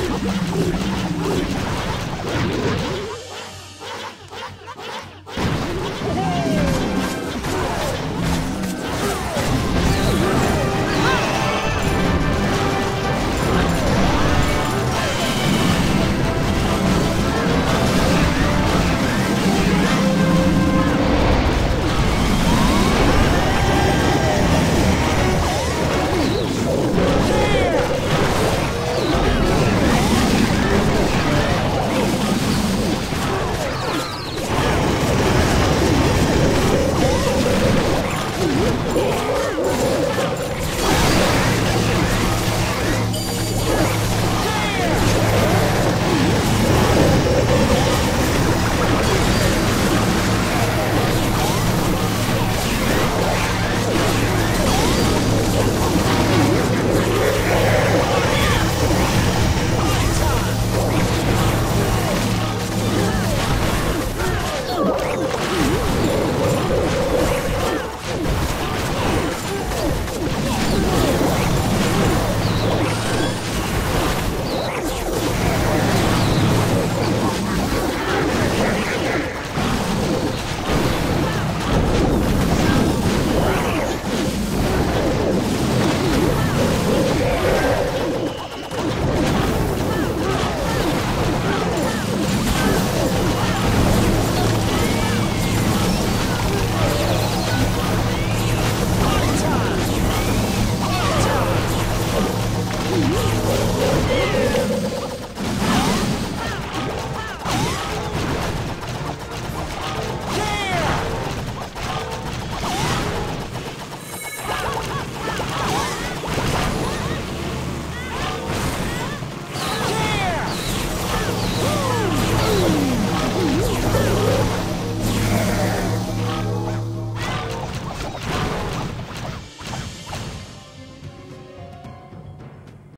悔しい!